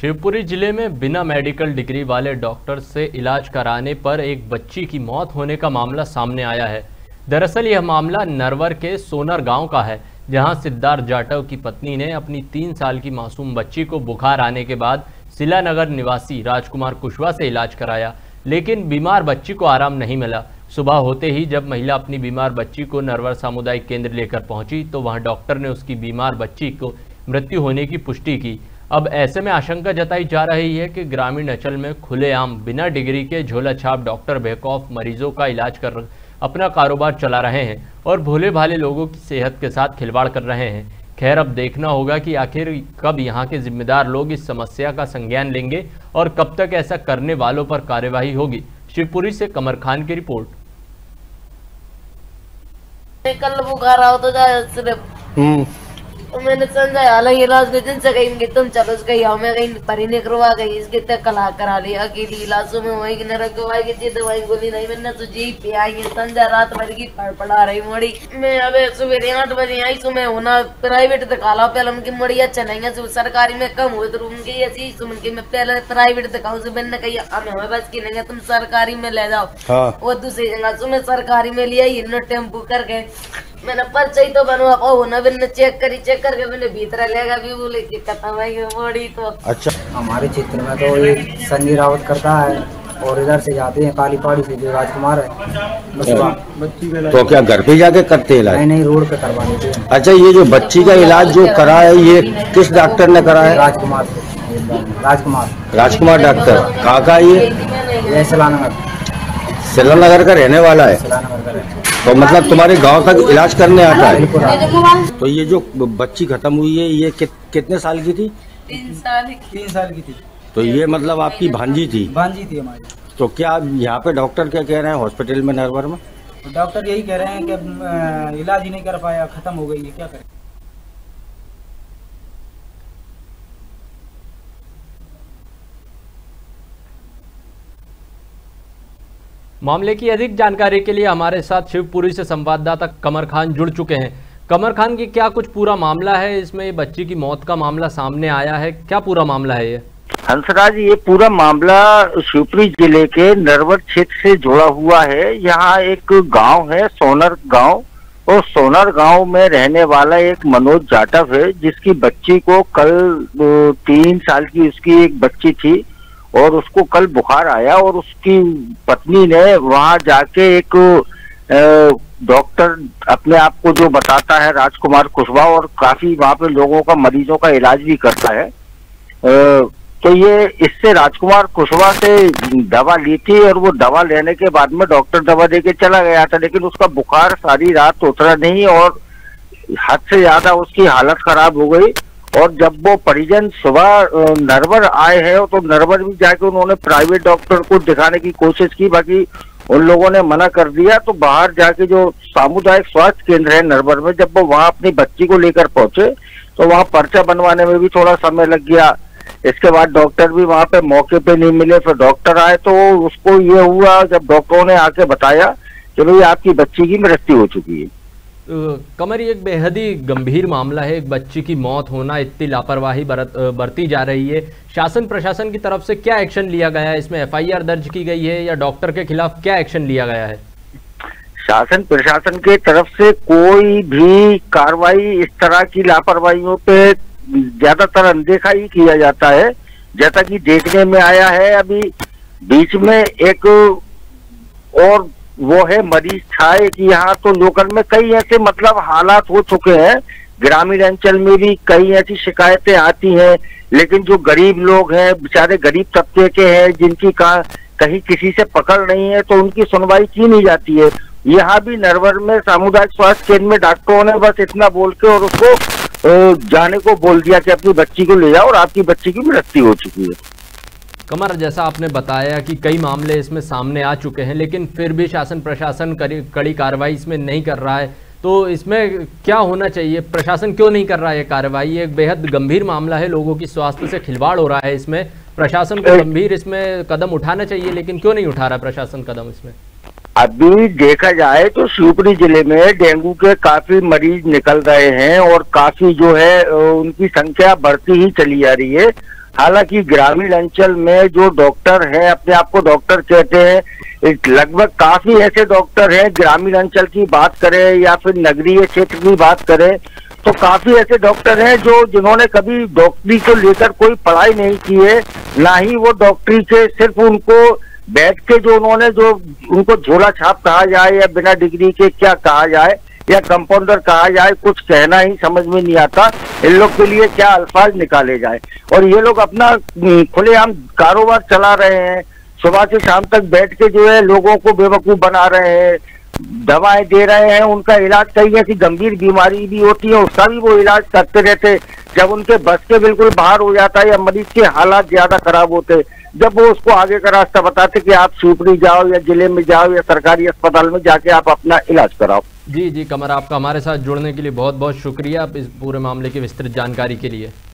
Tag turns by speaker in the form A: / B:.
A: शिवपुरी ज़िले में बिना मेडिकल डिग्री वाले डॉक्टर से इलाज कराने पर एक बच्ची की मौत होने का मामला सामने आया है। दरअसल यह मामला नरवर के सोनर गाँव का है, जहाँ सिद्धार्थ जाटव की पत्नी ने अपनी तीन साल की मासूम बच्ची को बुखार आने के बाद सिलानगर निवासी राजकुमार कुशवाहा से इलाज कराया, लेकिन बीमार बच्ची को आराम नहीं मिला। सुबह होते ही जब महिला अपनी बीमार बच्ची को नरवर सामुदायिक केंद्र लेकर पहुँची तो वहाँ डॉक्टर ने उसकी बीमार बच्ची को मृत्यु होने की पुष्टि की। अब ऐसे में आशंका जताई जा रही है कि ग्रामीण अंचल में खुलेआम बिना डिग्री के झोला छाप डॉक्टर बेखौफ मरीजों का इलाज कर अपना कारोबार चला रहे हैं और भोले भाले लोगों की सेहत के साथ खिलवाड़ कर रहे हैं। खैर अब देखना होगा कि आखिर कब यहाँ के जिम्मेदार लोग इस समस्या का संज्ञान लेंगे और कब तक ऐसा करने वालों पर कार्यवाही होगी। शिवपुरी से कमर खान की रिपोर्ट।
B: कल बुखार आओ तो सिर्फ़ मैंने समझाया हालाँकि इलाज के दिन से कहीं तुम चलो कहीं आओ। मैं कहीं परी नहीं करवा गई इसके तक कला करा लिया अकेली इलाजों में वही न रखवाएगी जी दवाई गोली नहीं मैंने तो जी पे आई संध्या रात भर की पढ़ पढ़ा रही मोड़ी। मैं अब सवेरे आठ बजे आई सुबह होना प्राइवेट दिखा लो पहले उनकी मोड़ी अच्छा नहीं है सरकारी में कम हुए तो उनकी ऐसी सुन के मैं पहले प्राइवेट दिखाऊँ से मैंने कही हमें बस की नहीं है तुम सरकारी में ले जाओ।
C: हाँ।
B: वो दूसरी जगह सुबह सरकारी में लिया टेंपू करके मैंने पर्चा ही तो बनवा ओ ना मैंने चेक करी चेक करके मैंने भीतर लेगा भी बोले कि खत्म है मोड़ी तो।
C: अच्छा।
D: हमारे क्षेत्र में तो ये संजय रावत करता है और इधर से जाते हैं काली पहाड़ी से जो राजकुमार है।
C: तो क्या घर पे जाके करते हैं
D: नहीं
C: इलाज?
D: नहीं रोड पे करवा देते हैं।
C: अच्छा ये जो बच्ची का इलाज जो करा है ये किस डॉक्टर ने करा है
D: राजकुमार। राजकुमार।
C: राजकुमार डॉक्टर। कहाँ का ये?
D: ये सलानगर
C: सिला नगर का रहने वाला है?
D: है
C: तो मतलब तुम्हारे गाँव तक इलाज करने आता है? तो ये जो बच्ची खत्म हुई है ये कित, कितने साल की थी?
B: तीन साल
D: तीन साल की थी।
C: तो ये मतलब आपकी भांजी थी?
D: भांजी थी हमारी।
C: तो क्या यहाँ पे डॉक्टर क्या कह रहे हैं हॉस्पिटल में नरवर में?
D: डॉक्टर यही कह रहे हैं कि इलाज ही नहीं कर पाया खत्म हो गई है क्या करें?
A: मामले की अधिक जानकारी के लिए हमारे साथ शिवपुरी से संवाददाता कमर खान जुड़ चुके हैं। कमर खान की क्या कुछ पूरा मामला है? इसमें ये बच्ची की मौत का मामला सामने आया है। क्या पूरा मामला है ये?
E: हंसराज, ये पूरा मामला शिवपुरी ज़िले के नरवर क्षेत्र से जुड़ा हुआ है। यहाँ एक गाँव है, सोनर गाँव। और सोनर गाँव में रहने वाला एक मनोज जाटव है, जिसकी बच्ची को कल तीन साल की उसकी एक बच्ची थी। और उसको कल बुखार आया और उसकी पत्नी ने वहाँ जाके एक डॉक्टर अपने आप को जो बताता है राजकुमार कुशवाहा और काफ़ी वहाँ पे लोगों का, मरीजों का इलाज भी करता है। तो ये इससे राजकुमार कुशवाहा से दवा ली थी और वो दवा लेने के बाद में डॉक्टर दवा दे के चला गया था, लेकिन उसका बुखार सारी रात उतरा नहीं और हद से ज़्यादा उसकी हालत खराब हो गई। और जब वो परिजन सुबह नरवर आए हैं तो नरवर भी जाके उन्होंने प्राइवेट डॉक्टर को दिखाने की कोशिश की, बाकी उन लोगों ने मना कर दिया तो बाहर जाके जो सामुदायिक स्वास्थ्य केंद्र है नरवर में, जब वो वहाँ अपनी बच्ची को लेकर पहुँचे तो वहाँ पर्चा बनवाने में भी थोड़ा समय लग गया। इसके बाद डॉक्टर भी वहाँ पे मौके पे नहीं मिले, फिर डॉक्टर आए तो उसको ये हुआ, जब डॉक्टरों ने आके बताया कि भाई आपकी बच्ची की मृत्यु हो चुकी है।
A: कमर एक बेहद ही गंभीर मामला है। एक बच्ची की मौत होना इतनी लापरवाही बरत बरती जा रही है। शासन प्रशासन की तरफ़ से क्या एक्शन लिया गया है? इसमें एफआईआर दर्ज की गई है या डॉक्टर के खिलाफ क्या एक्शन लिया गया है?
E: शासन प्रशासन के तरफ़ से कोई भी कार्रवाई इस तरह की लापरवाहियों पे ज़्यादातर अनदेखा ही किया जाता है। जैसा कि देखने में आया है, अभी बीच में एक और वो है मरीज़ था कि यहाँ तो लोकल में कई ऐसे मतलब हालात हो चुके हैं। ग्रामीण अंचल में भी कई ऐसी शिकायतें आती हैं, लेकिन जो गरीब लोग हैं, बेचारे गरीब तबके के हैं, जिनकी कहा कहीं किसी से पकड़ नहीं है तो उनकी सुनवाई की नहीं जाती है। यहाँ भी नरवर में सामुदायिक स्वास्थ्य केंद्र में डॉक्टरों ने बस इतना बोल के और उसको जाने को बोल दिया कि अपनी बच्ची को ले जाओ और आपकी बच्ची की मृत्यु हो चुकी है।
A: कमर जैसा आपने बताया कि कई मामले इसमें सामने आ चुके हैं लेकिन फिर भी शासन प्रशासन कड़ी कार्रवाई इसमें नहीं कर रहा है। तो इसमें क्या होना चाहिए? प्रशासन क्यों नहीं कर रहा है कार्रवाई? एक बेहद गंभीर मामला है लोगों की स्वास्थ्य से खिलवाड़ हो रहा है इसमें। प्रशासन को गंभीर इसमें कदम उठाना चाहिए लेकिन क्यों नहीं उठा रहा प्रशासन कदम इसमें?
E: अभी देखा जाए तो शिवपुरी ज़िले में डेंगू के काफ़ी मरीज़ निकल रहे हैं और काफ़ी जो है उनकी संख्या बढ़ती ही चली जा रही है। हालाँकि ग्रामीण अंचल में जो डॉक्टर हैं, अपने आप को डॉक्टर कहते हैं लगभग काफ़ी ऐसे डॉक्टर हैं, ग्रामीण अंचल की बात करें या फिर नगरीय क्षेत्र की बात करें तो काफ़ी ऐसे डॉक्टर हैं जो जिन्होंने कभी डॉक्टरी को लेकर कोई पढ़ाई नहीं की है, ना ही वो डॉक्टरी के सिर्फ़ उनको बैठ के जो उन्होंने जो उनको झोला छाप कहा जाए या बिना डिग्री के क्या कहा जाए या कंपाउंडर कहा जाए कुछ कहना ही समझ में नहीं आता। इन लोग के लिए क्या अल्फाज निकाले जाए? और ये लोग अपना हम्म, खुलेआम कारोबार चला रहे हैं। सुबह से शाम तक बैठ के जो है लोगों को बेवकूफ़ बना रहे हैं। दवाएँ दे रहे हैं, उनका इलाज कई ऐसी गंभीर बीमारी भी होती है, उसका भी वो इलाज करते रहते जब उनके बस के बिल्कुल बाहर हो जाता है या मरीज़ के हालात ज़्यादा खराब होते जब वो उसको आगे का रास्ता बताते कि आप शिवपुरी जाओ या ज़िले में जाओ या सरकारी अस्पताल में जाके आप अपना इलाज कराओ।
A: जी जी, कमर आपका हमारे साथ जुड़ने के लिए बहुत बहुत शुक्रिया इस पूरे मामले की विस्तृत जानकारी के लिए।